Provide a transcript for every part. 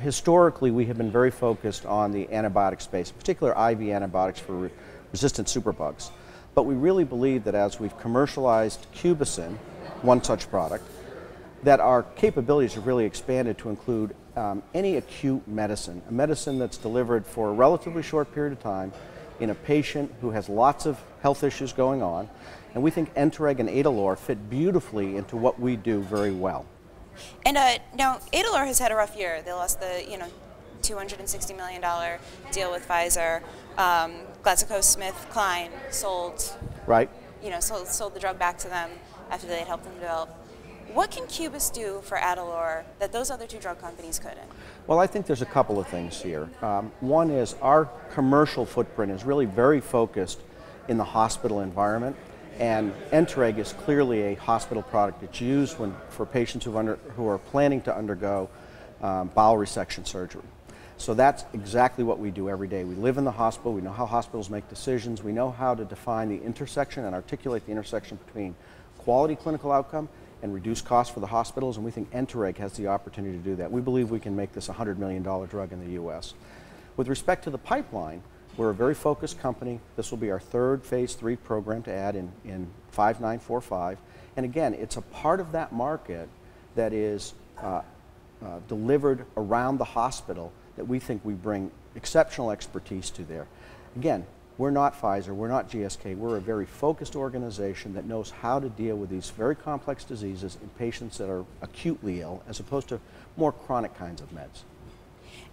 historically, we have been very focused on the antibiotic space, in particular IV antibiotics for re resistant superbugs. But we really believe that as we've commercialized Cubicin, one such product, that our capabilities have really expanded to include um, any acute medicine, a medicine that's delivered for a relatively short period of time in a patient who has lots of health issues going on. And we think Entereg and Adolor fit beautifully into what we do very well. And uh, now Adolor has had a rough year. They lost the you know $260 million deal with Pfizer. Um, GlaxoSmithKline sold right. You know, sold, sold the drug back to them after they had helped them develop. What can Cubist do for Adolor that those other two drug companies couldn't? Well, I think there's a couple of things here. Um, one is our commercial footprint is really very focused in the hospital environment. And Entereg is clearly a hospital product. It's used when, for patients who, under, who are planning to undergo um, bowel resection surgery. So that's exactly what we do every day. We live in the hospital, we know how hospitals make decisions, we know how to define the intersection and articulate the intersection between quality clinical outcome and reduce costs for the hospitals, and we think Entereg has the opportunity to do that. We believe we can make this a $100 million drug in the U.S. With respect to the pipeline, we're a very focused company. This will be our third phase three program to add in, in 5945. And again, it's a part of that market that is uh, uh, delivered around the hospital that we think we bring exceptional expertise to there. Again, we're not Pfizer, we're not GSK, we're a very focused organization that knows how to deal with these very complex diseases in patients that are acutely ill as opposed to more chronic kinds of meds.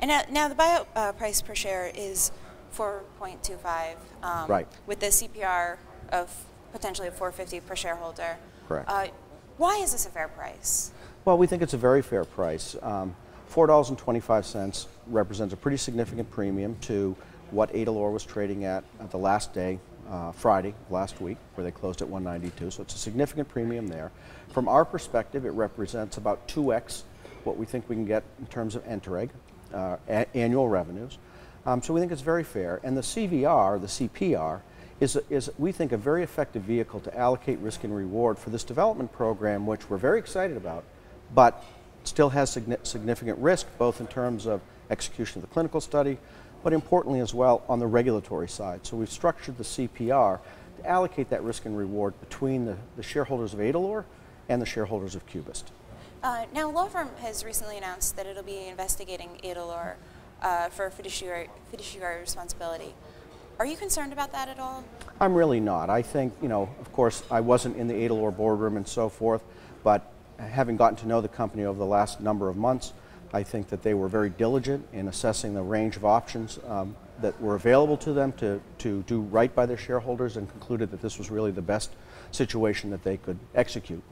And now, now the bio uh, price per share is 4.25 um, right. with the CPR of potentially 450 per shareholder. Correct. Uh, why is this a fair price? Well, we think it's a very fair price. Um, $4.25 represents a pretty significant premium to what Adolor was trading at at the last day, uh, Friday, last week, where they closed at 192. So it's a significant premium there. From our perspective, it represents about 2x what we think we can get in terms of Entereg, uh, annual revenues. Um, so we think it's very fair. And the CVR, the CPR, is, is, we think, a very effective vehicle to allocate risk and reward for this development program, which we're very excited about, but still has significant risk, both in terms of execution of the clinical study, but importantly as well on the regulatory side. So we've structured the CPR to allocate that risk and reward between the, the shareholders of Adolor and the shareholders of Cubist. Uh, now, law firm has recently announced that it'll be investigating Adolor uh, for fiduciary, fiduciary responsibility. Are you concerned about that at all? I'm really not. I think, you know, of course, I wasn't in the Adolor boardroom and so forth, but having gotten to know the company over the last number of months, I think that they were very diligent in assessing the range of options um, that were available to them to, to do right by their shareholders and concluded that this was really the best situation that they could execute.